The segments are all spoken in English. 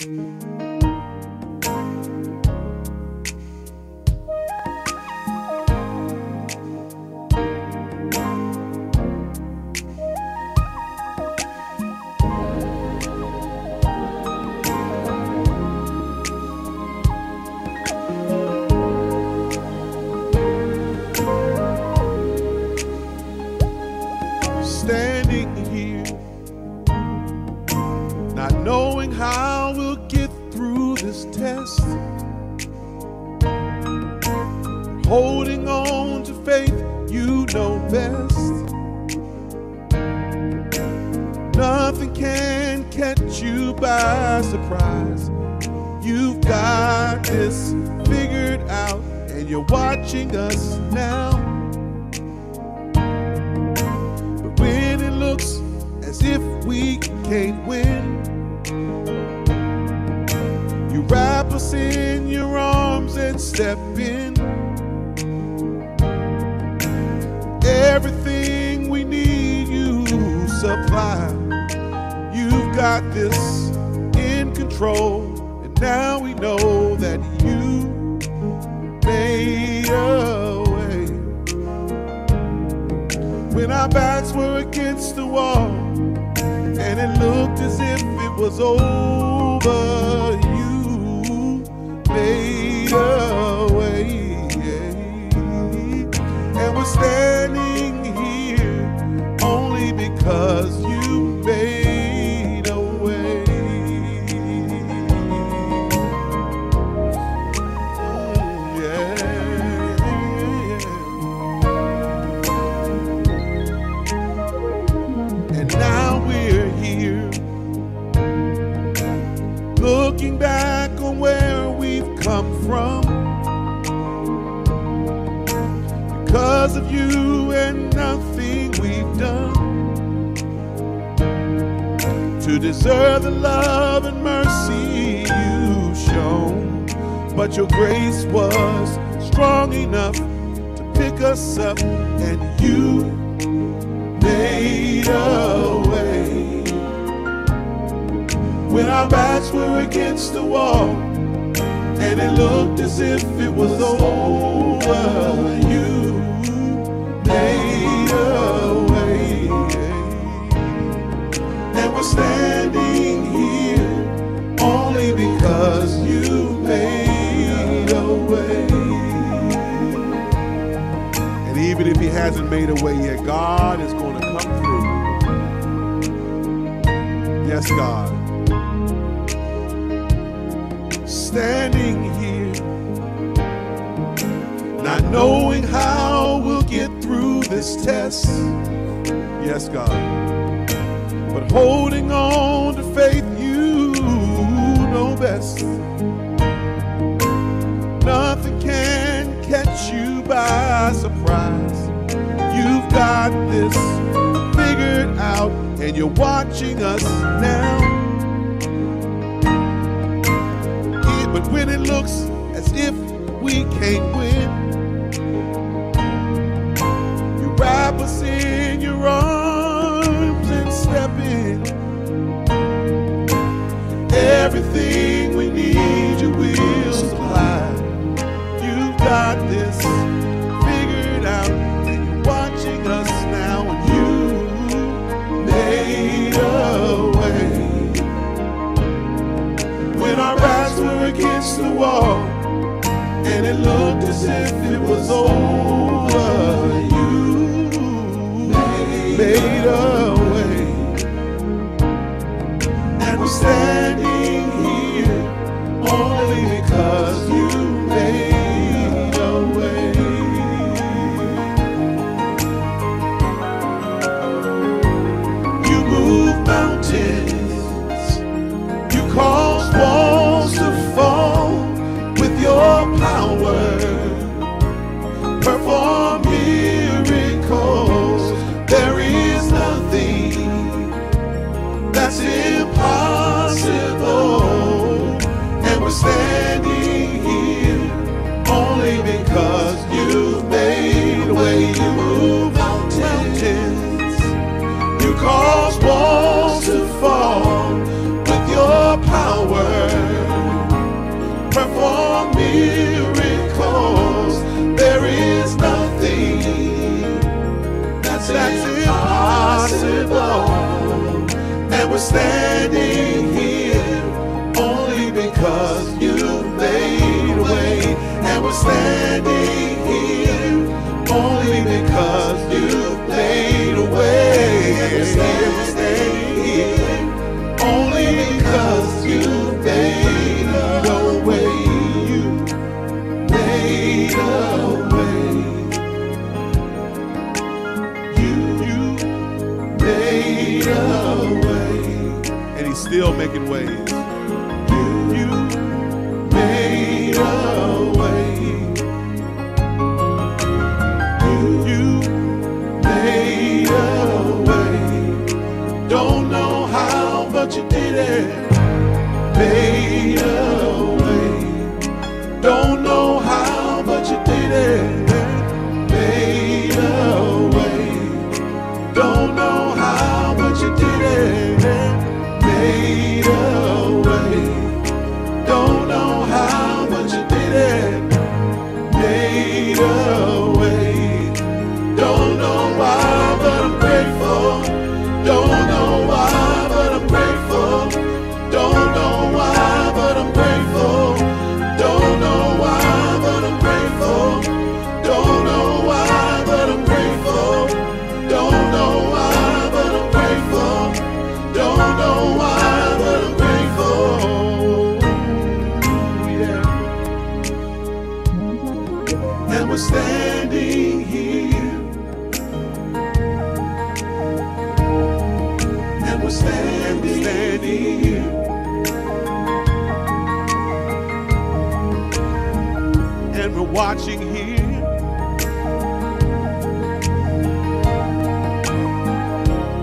standing test. Holding on to faith, you know best. Nothing can catch you by surprise. You've got this figured out, and you're watching us now. But when it looks as if we can't win, you wrap us in your arms and step in. Everything we need, you supply. You've got this in control, and now we know that you made a way when our backs were against the wall and it looked as if it was over. From. Because of you and nothing we've done to deserve the love and mercy you've shown. But your grace was strong enough to pick us up, and you made a way. When our backs were against the wall, and it looked as if it was over, you made a way. And we're standing here only because you made a way. And even if he hasn't made a way yet, God is going to come through. Yes, God. Standing here, not knowing how we'll get through this test. Yes, God. But holding on to faith, you know best. Nothing can catch you by surprise. You've got this figured out, and you're watching us now. But when it looks as if we can't win, that's impossible. And we're standing here only because you made a way. And we're standing And he's still making ways. You, made a way. You, you made a way. Don't know how, but you did it. Made a way. Don't know how, but you did it. Made a way. Don't know you do. will stand. And we're watching here.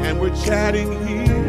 And we're chatting here.